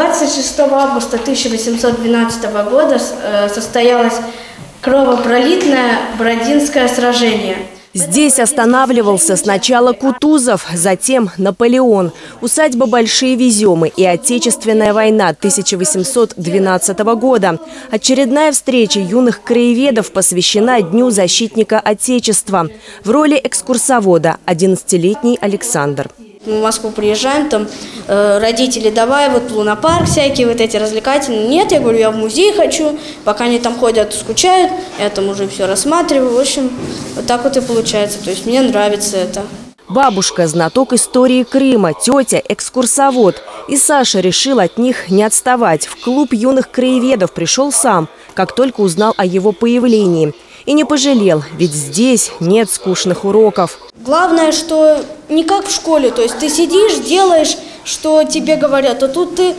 26 августа 1812 года э, состоялось кровопролитное Бородинское сражение. Здесь останавливался сначала Кутузов, затем Наполеон, усадьба Большие Веземы и Отечественная война 1812 года. Очередная встреча юных краеведов посвящена Дню защитника Отечества. В роли экскурсовода 11-летний Александр. Мы в Москву приезжаем, там э, родители, давай вот лунопарк всякие, вот эти развлекательные. Нет, я говорю, я в музей хочу. Пока они там ходят, скучают, я там уже все рассматриваю. В общем, вот так вот и получается. То есть мне нравится это. Бабушка – знаток истории Крыма, тетя – экскурсовод. И Саша решил от них не отставать. В клуб юных краеведов пришел сам, как только узнал о его появлении – и не пожалел, ведь здесь нет скучных уроков. Главное, что не как в школе, то есть ты сидишь, делаешь, что тебе говорят, а тут ты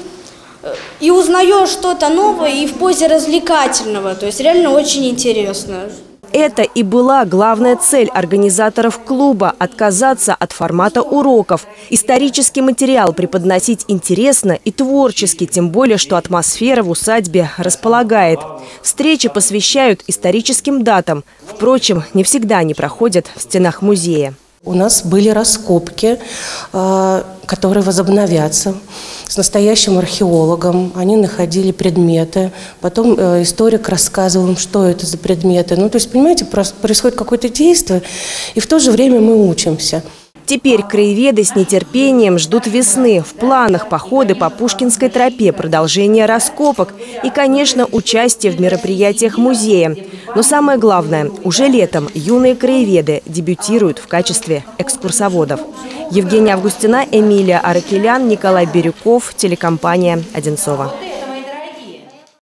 э, и узнаешь что-то новое и в позе развлекательного, то есть реально очень интересно. Это и была главная цель организаторов клуба – отказаться от формата уроков. Исторический материал преподносить интересно и творчески, тем более, что атмосфера в усадьбе располагает. Встречи посвящают историческим датам. Впрочем, не всегда они проходят в стенах музея. У нас были раскопки, а, которые возобновятся с настоящим археологом. Они находили предметы. Потом э, историк рассказывал им, что это за предметы. Ну, то есть, понимаете, происходит какое-то действие, и в то же время мы учимся. Теперь краеведы с нетерпением ждут весны. В планах походы по Пушкинской тропе, продолжение раскопок и, конечно, участие в мероприятиях музея. Но самое главное, уже летом юные краеведы дебютируют в качестве экскурсоводов. Евгения Августина, Эмилия Аракелян, Николай Бирюков, телекомпания «Одинцова».